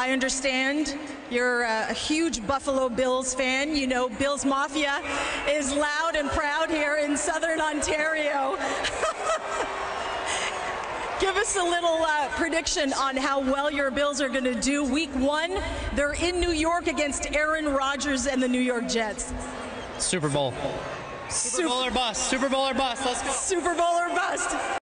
I understand you're a, huge Buffalo Bills fan. You know, Bills Mafia is loud and proud here in Southern Ontario. Give us a little uh, prediction on how well your Bills are going to do. Week one, they're in New York against Aaron Rodgers and the New York Jets. Super Bowl. Super Bowl or bust. Super Bowl or bust. Let's go. Super Bowl or bust.